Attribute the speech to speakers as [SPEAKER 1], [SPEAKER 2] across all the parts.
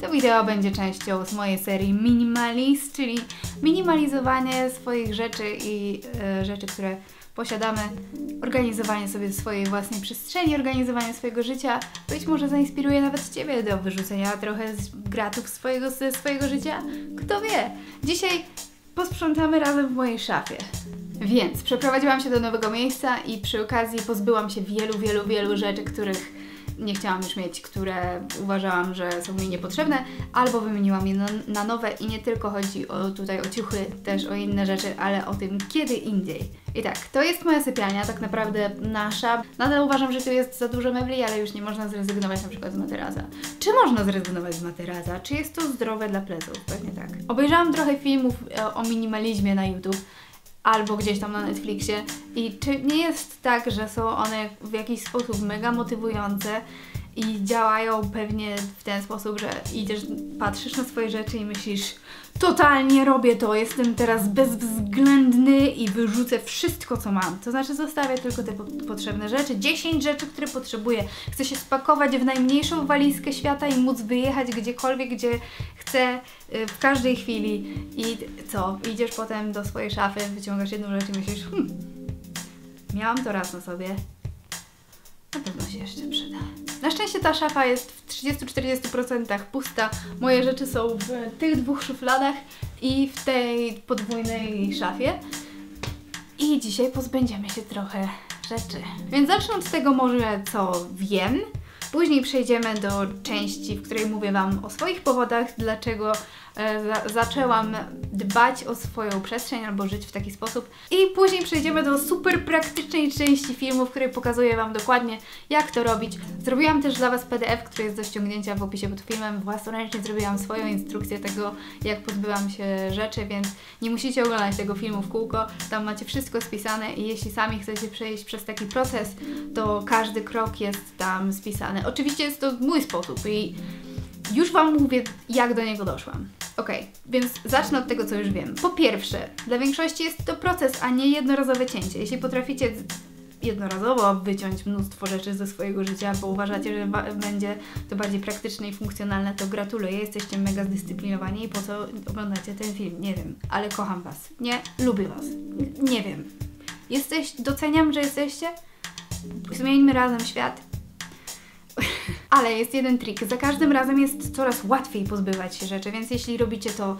[SPEAKER 1] To wideo będzie częścią z mojej serii Minimalist, czyli minimalizowanie swoich rzeczy i e, rzeczy, które posiadamy, organizowanie sobie swojej własnej przestrzeni, organizowanie swojego życia. Być może zainspiruje nawet Ciebie do wyrzucenia trochę gratów swojego, ze swojego życia. Kto wie? Dzisiaj posprzątamy razem w mojej szafie. Więc przeprowadziłam się do nowego miejsca i przy okazji pozbyłam się wielu, wielu, wielu rzeczy, których nie chciałam już mieć, które uważałam, że są mi niepotrzebne, albo wymieniłam je na, na nowe i nie tylko chodzi o tutaj o ciuchy, też o inne rzeczy, ale o tym kiedy indziej. I tak, to jest moja sypialnia, tak naprawdę nasza. Nadal uważam, że tu jest za dużo mebli, ale już nie można zrezygnować na przykład z materaza. Czy można zrezygnować z materaza? Czy jest to zdrowe dla pleców? Pewnie tak. Obejrzałam trochę filmów e, o minimalizmie na YouTube albo gdzieś tam na Netflixie. I czy nie jest tak, że są one w jakiś sposób mega motywujące i działają pewnie w ten sposób, że idziesz, patrzysz na swoje rzeczy i myślisz, totalnie robię to, jestem teraz bezwzględny i wyrzucę wszystko, co mam. To znaczy zostawię tylko te po potrzebne rzeczy, 10 rzeczy, które potrzebuję. Chcę się spakować w najmniejszą walizkę świata i móc wyjechać gdziekolwiek, gdzie chcę, y, w każdej chwili. I co? Idziesz potem do swojej szafy, wyciągasz jedną rzecz i myślisz, hmm, miałam to raz na sobie, na pewno się jeszcze przyda. Na szczęście ta szafa jest w 30-40% pusta. Moje rzeczy są w tych dwóch szufladach i w tej podwójnej szafie. I dzisiaj pozbędziemy się trochę rzeczy. Więc zacznę od tego może co wiem, Później przejdziemy do części, w której mówię Wam o swoich powodach, dlaczego za zaczęłam dbać o swoją przestrzeń albo żyć w taki sposób. I później przejdziemy do super praktycznej części filmu, w której pokazuję Wam dokładnie, jak to robić. Zrobiłam też dla Was PDF, który jest do ściągnięcia w opisie pod filmem. Własnoręcznie zrobiłam swoją instrukcję tego, jak pozbyłam się rzeczy, więc nie musicie oglądać tego filmu w kółko. Tam macie wszystko spisane i jeśli sami chcecie przejść przez taki proces, to każdy krok jest tam spisany. Oczywiście jest to mój sposób i już Wam mówię, jak do niego doszłam. Ok, więc zacznę od tego, co już wiem. Po pierwsze, dla większości jest to proces, a nie jednorazowe cięcie. Jeśli potraficie jednorazowo wyciąć mnóstwo rzeczy ze swojego życia, bo uważacie, że będzie to bardziej praktyczne i funkcjonalne, to gratuluję, jesteście mega zdyscyplinowani i po co oglądacie ten film, nie wiem, ale kocham Was. Nie, lubię Was. Nie wiem. Jesteś, doceniam, że jesteście. Zmieńmy razem świat ale jest jeden trik. Za każdym razem jest coraz łatwiej pozbywać się rzeczy, więc jeśli robicie to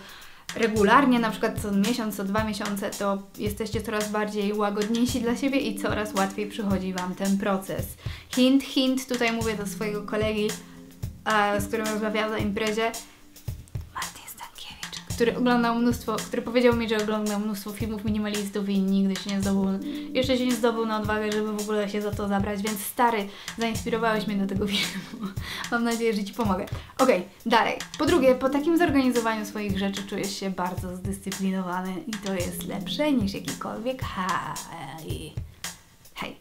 [SPEAKER 1] regularnie, na przykład co miesiąc, co dwa miesiące, to jesteście coraz bardziej łagodniejsi dla siebie i coraz łatwiej przychodzi Wam ten proces. Hint, hint, tutaj mówię do swojego kolegi, z którym rozmawiałam na imprezie, który oglądał mnóstwo, który powiedział mi, że oglądał mnóstwo filmów minimalistów i nigdy się nie zdobył, jeszcze się nie zdobył na odwagę, żeby w ogóle się za to zabrać, więc stary, zainspirowałeś mnie do tego filmu. Mam nadzieję, że Ci pomogę. Okej, okay, dalej. Po drugie, po takim zorganizowaniu swoich rzeczy czujesz się bardzo zdyscyplinowany i to jest lepsze niż jakikolwiek haj. Hej.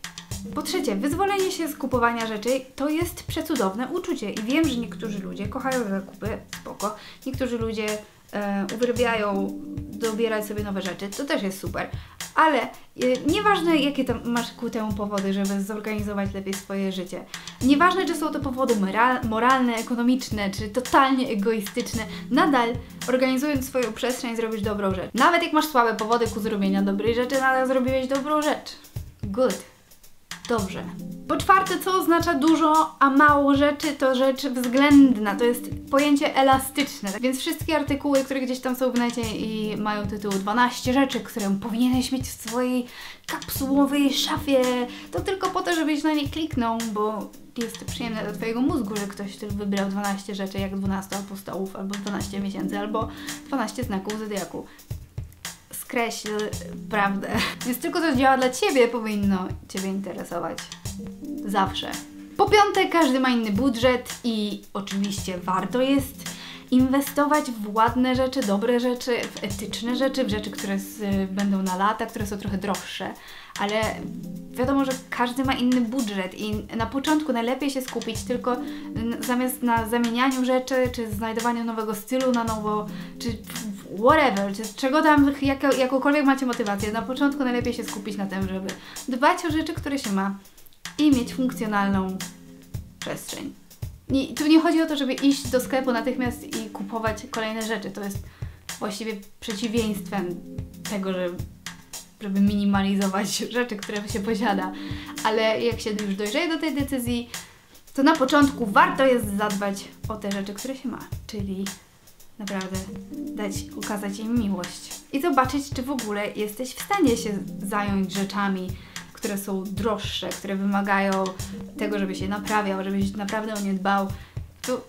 [SPEAKER 1] Po trzecie, wyzwolenie się z kupowania rzeczy to jest przecudowne uczucie i wiem, że niektórzy ludzie kochają zakupy, spoko, niektórzy ludzie e, uwielbiają dobierać sobie nowe rzeczy, to też jest super. Ale e, nieważne, jakie tam masz ku temu powody, żeby zorganizować lepiej swoje życie. Nieważne, czy są to powody moralne, ekonomiczne, czy totalnie egoistyczne, nadal organizując swoją przestrzeń zrobisz dobrą rzecz. Nawet jak masz słabe powody ku zrobienia dobrej rzeczy, nadal zrobiłeś dobrą rzecz. Good. Dobrze. Po czwarte, co oznacza dużo, a mało rzeczy, to rzecz względna, to jest pojęcie elastyczne. Więc wszystkie artykuły, które gdzieś tam są w necie i mają tytuł 12 rzeczy, które powinieneś mieć w swojej kapsułowej szafie, to tylko po to, żebyś na nie kliknął, bo jest przyjemne dla Twojego mózgu, że ktoś wybrał 12 rzeczy jak 12 apostołów, albo 12 miesięcy, albo 12 znaków zodiaku skreśl prawdę. Więc tylko to działa dla Ciebie, powinno Ciebie interesować. Zawsze. Po piąte, każdy ma inny budżet i oczywiście warto jest inwestować w ładne rzeczy, dobre rzeczy, w etyczne rzeczy, w rzeczy, które z, będą na lata, które są trochę droższe, ale wiadomo, że każdy ma inny budżet i na początku najlepiej się skupić tylko zamiast na zamienianiu rzeczy, czy znajdowaniu nowego stylu na nowo, czy whatever, czy czego tam, jak, jakąkolwiek macie motywację, na początku najlepiej się skupić na tym, żeby dbać o rzeczy, które się ma i mieć funkcjonalną przestrzeń. nie, tu nie chodzi o to, żeby iść do sklepu natychmiast i kupować kolejne rzeczy. To jest właściwie przeciwieństwem tego, że, żeby minimalizować rzeczy, które się posiada. Ale jak się już dojrzeje do tej decyzji, to na początku warto jest zadbać o te rzeczy, które się ma. Czyli naprawdę dać, ukazać im miłość. I zobaczyć, czy w ogóle jesteś w stanie się zająć rzeczami, które są droższe, które wymagają tego, żeby się naprawiał, żebyś naprawdę o nie dbał. To,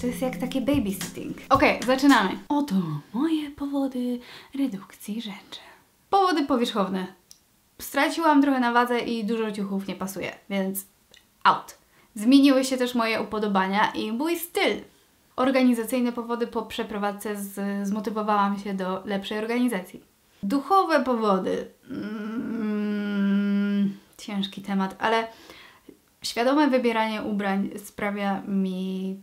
[SPEAKER 1] to jest jak takie babysitting. Okej, okay, zaczynamy. Oto moje powody redukcji rzeczy. Powody powierzchowne. Straciłam trochę na wadze i dużo ciuchów nie pasuje, więc out. Zmieniły się też moje upodobania i mój styl organizacyjne powody po przeprowadzce z, zmotywowałam się do lepszej organizacji. Duchowe powody. Mm, ciężki temat, ale świadome wybieranie ubrań sprawia mi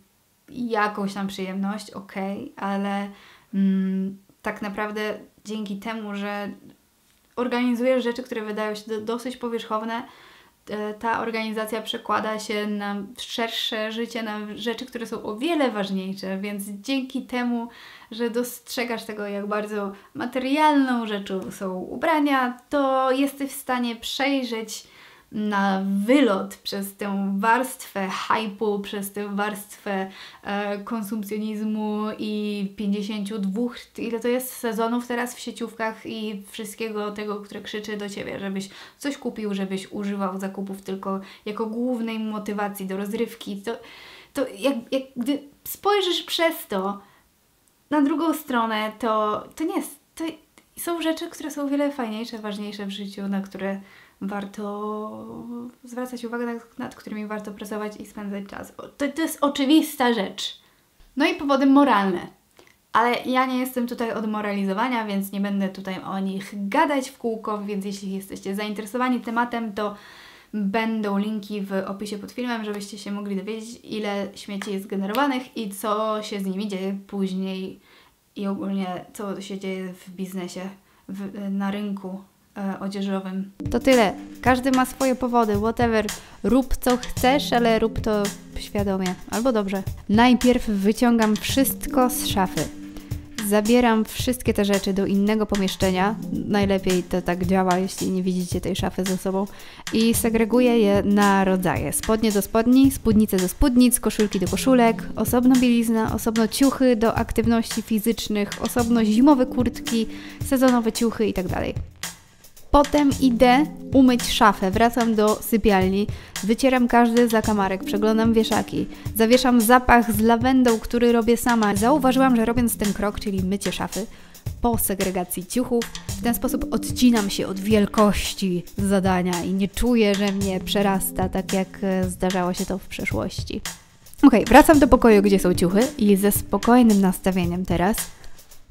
[SPEAKER 1] jakąś tam przyjemność, ok, ale mm, tak naprawdę dzięki temu, że organizujesz rzeczy, które wydają się do, dosyć powierzchowne, ta organizacja przekłada się na szersze życie, na rzeczy, które są o wiele ważniejsze, więc dzięki temu, że dostrzegasz tego, jak bardzo materialną rzeczą są ubrania, to jesteś w stanie przejrzeć na wylot przez tę warstwę hypu, przez tę warstwę e, konsumpcjonizmu i 52, ile to jest sezonów teraz w sieciówkach i wszystkiego tego, które krzyczy do Ciebie, żebyś coś kupił, żebyś używał zakupów tylko jako głównej motywacji do rozrywki. To, to jak, jak gdy spojrzysz przez to na drugą stronę, to, to nie jest, to są rzeczy, które są o wiele fajniejsze, ważniejsze w życiu, na które warto zwracać uwagę, nad, nad którymi warto pracować i spędzać czas. To, to jest oczywista rzecz. No i powody moralne. Ale ja nie jestem tutaj od moralizowania, więc nie będę tutaj o nich gadać w kółko, więc jeśli jesteście zainteresowani tematem, to będą linki w opisie pod filmem, żebyście się mogli dowiedzieć, ile śmieci jest generowanych i co się z nimi dzieje później i ogólnie co się dzieje w biznesie, w, na rynku e, odzieżowym. To tyle. Każdy ma swoje powody, whatever. Rób co chcesz, ale rób to świadomie albo dobrze. Najpierw wyciągam wszystko z szafy. Zabieram wszystkie te rzeczy do innego pomieszczenia. Najlepiej to tak działa, jeśli nie widzicie tej szafy ze sobą. I segreguję je na rodzaje. Spodnie do spodni, spódnice do spódnic, koszulki do koszulek, osobno bielizna, osobno ciuchy do aktywności fizycznych, osobno zimowe kurtki, sezonowe ciuchy itd. Potem idę umyć szafę, wracam do sypialni, wycieram każdy zakamarek, przeglądam wieszaki, zawieszam zapach z lawendą, który robię sama. Zauważyłam, że robiąc ten krok, czyli mycie szafy, po segregacji ciuchów, w ten sposób odcinam się od wielkości zadania i nie czuję, że mnie przerasta, tak jak e, zdarzało się to w przeszłości. Ok, wracam do pokoju, gdzie są ciuchy i ze spokojnym nastawieniem teraz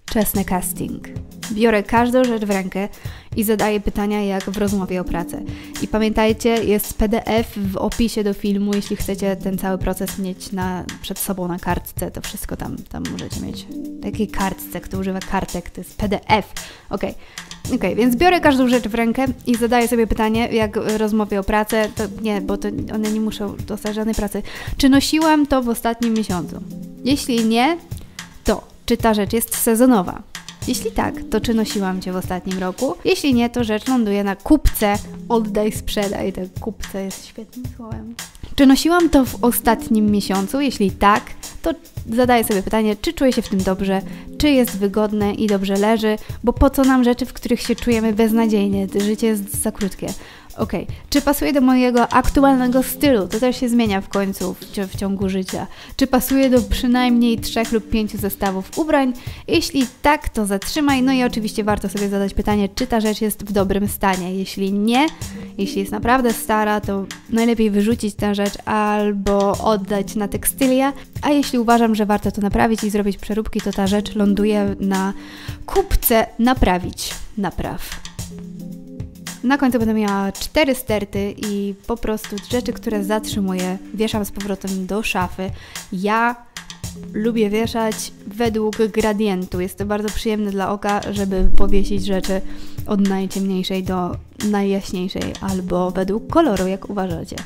[SPEAKER 1] Czesny casting. Biorę każdą rzecz w rękę i zadaję pytania jak w rozmowie o pracę. I pamiętajcie, jest PDF w opisie do filmu, jeśli chcecie ten cały proces mieć na, przed sobą na kartce, to wszystko tam, tam możecie mieć. Takiej kartce, kto używa kartek, to jest PDF. Ok. Ok, więc biorę każdą rzecz w rękę i zadaję sobie pytanie, jak w rozmowie o pracę, to nie, bo to one nie muszą dostać żadnej pracy. Czy nosiłam to w ostatnim miesiącu? Jeśli nie, czy ta rzecz jest sezonowa? Jeśli tak, to czy nosiłam Cię w ostatnim roku? Jeśli nie, to rzecz ląduje na kupce oddaj, sprzedaj. Te kupce jest świetnym słowem. Czy nosiłam to w ostatnim miesiącu? Jeśli tak, to zadaję sobie pytanie, czy czuję się w tym dobrze, czy jest wygodne i dobrze leży, bo po co nam rzeczy, w których się czujemy beznadziejnie? Życie jest za krótkie. Ok, czy pasuje do mojego aktualnego stylu? To też się zmienia w końcu w, w, ciągu życia. Czy pasuje do przynajmniej trzech lub pięciu zestawów ubrań? Jeśli tak, to zatrzymaj. No i oczywiście warto sobie zadać pytanie, czy ta rzecz jest w dobrym stanie. Jeśli nie, jeśli jest naprawdę stara, to najlepiej wyrzucić tę rzecz albo oddać na tekstylię. A jeśli uważam, że warto to naprawić i zrobić przeróbki, to ta rzecz ląduje na kupce naprawić. Napraw. Na końcu będę miała cztery sterty i po prostu rzeczy, które zatrzymuję, wieszam z powrotem do szafy. Ja lubię wieszać według gradientu. Jest to bardzo przyjemne dla oka, żeby powiesić rzeczy od najciemniejszej do najjaśniejszej albo według koloru, jak uważacie.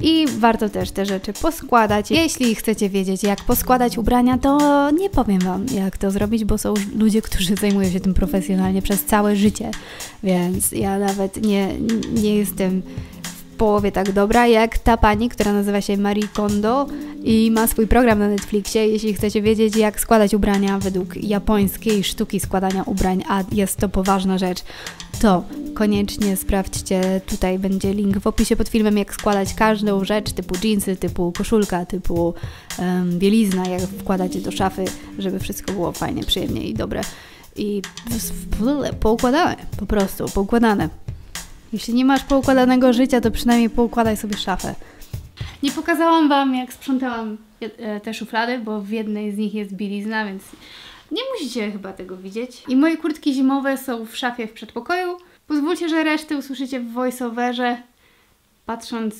[SPEAKER 1] I warto też te rzeczy poskładać. Jeśli chcecie wiedzieć, jak poskładać ubrania, to nie powiem Wam, jak to zrobić, bo są ludzie, którzy zajmują się tym profesjonalnie przez całe życie, więc ja nawet nie, nie jestem połowie tak dobra, jak ta pani, która nazywa się Marie Kondo i ma swój program na Netflixie. Jeśli chcecie wiedzieć, jak składać ubrania według japońskiej sztuki składania ubrań, a jest to poważna rzecz, to koniecznie sprawdźcie. Tutaj będzie link w opisie pod filmem, jak składać każdą rzecz typu jeansy, typu koszulka, typu um, bielizna, jak wkładacie do szafy, żeby wszystko było fajnie, przyjemnie i dobre. I poukładane, po prostu, poukładane. Jeśli nie masz poukładanego życia, to przynajmniej poukładaj sobie szafę. Nie pokazałam Wam, jak sprzątałam e, te szuflady, bo w jednej z nich jest bielizna, więc nie musicie chyba tego widzieć. I moje kurtki zimowe są w szafie w przedpokoju. Pozwólcie, że resztę usłyszycie w voiceoverze, patrząc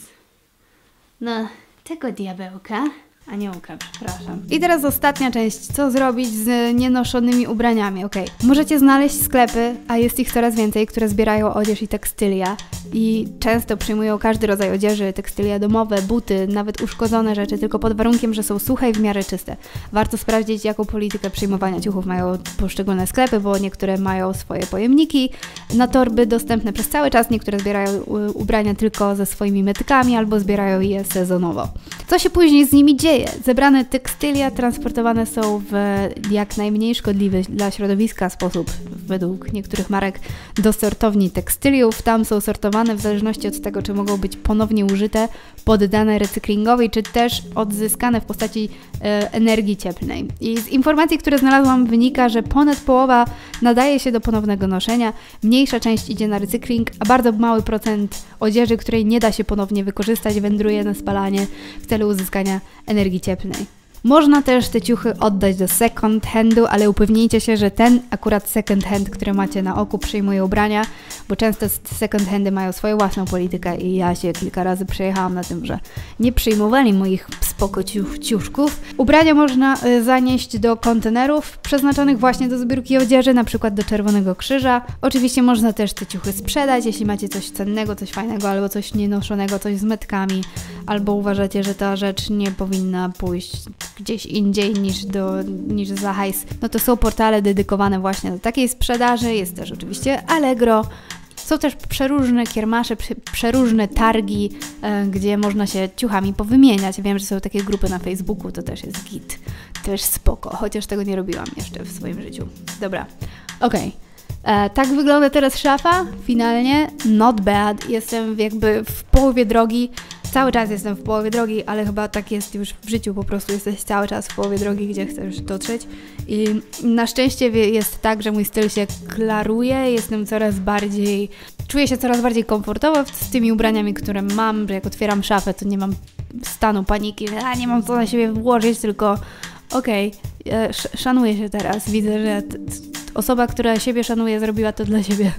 [SPEAKER 1] na tego diabełka. Aniołka, przepraszam. I teraz ostatnia część. Co zrobić z nienoszonymi ubraniami? Ok, możecie znaleźć sklepy, a jest ich coraz więcej, które zbierają odzież i tekstylia i często przyjmują każdy rodzaj odzieży, tekstylia domowe, buty, nawet uszkodzone rzeczy, tylko pod warunkiem, że są suche i w miarę czyste. Warto sprawdzić, jaką politykę przyjmowania ciuchów mają poszczególne sklepy, bo niektóre mają swoje pojemniki na torby dostępne przez cały czas, niektóre zbierają ubrania tylko ze swoimi metykami albo zbierają je sezonowo. Co się później z nimi dzieje? Dzieje. Zebrane tekstylia transportowane są w jak najmniej szkodliwy dla środowiska sposób, według niektórych marek, do sortowni tekstyliów. Tam są sortowane w zależności od tego, czy mogą być ponownie użyte, poddane recyklingowi, czy też odzyskane w postaci e, energii cieplnej. I z informacji, które znalazłam, wynika, że ponad połowa nadaje się do ponownego noszenia, mniejsza część idzie na recykling, a bardzo mały procent odzieży, której nie da się ponownie wykorzystać, wędruje na spalanie w celu uzyskania energii cieplnej. Można też te ciuchy oddać do second handu, ale upewnijcie się, że ten akurat second hand, który macie na oku, przyjmuje ubrania, bo często second handy mają swoją własną politykę i ja się kilka razy przejechałam na tym, że nie przyjmowali moich spoko ciuszków. Ubrania można y, zanieść do kontenerów przeznaczonych właśnie do zbiórki odzieży, na przykład do Czerwonego Krzyża. Oczywiście można też te ciuchy sprzedać, jeśli macie coś cennego, coś fajnego, albo coś nienoszonego, coś z metkami, albo uważacie, że ta rzecz nie powinna pójść gdzieś indziej niż, do, niż za hajs, no to są portale dedykowane właśnie do takiej sprzedaży. Jest też oczywiście Allegro. Są też przeróżne kiermasze, przeróżne targi, e, gdzie można się ciuchami powymieniać. Wiem, że są takie grupy na Facebooku, to też jest git. Też spoko, chociaż tego nie robiłam jeszcze w swoim życiu. Dobra, okej. Okay. E, tak wygląda teraz szafa. Finalnie, not bad. Jestem jakby w połowie drogi cały czas jestem w połowie drogi, ale chyba tak jest już w życiu, po prostu jesteś cały czas w połowie drogi, gdzie chcesz dotrzeć. I na szczęście jest tak, że mój styl się klaruje, jestem coraz bardziej, czuję się coraz bardziej komfortowo z tymi ubraniami, które mam, że jak otwieram szafę, to nie mam stanu paniki, że a, nie mam co na siebie włożyć, tylko okej, okay, szanuję się teraz, widzę, że osoba, która siebie szanuje, zrobiła to dla siebie.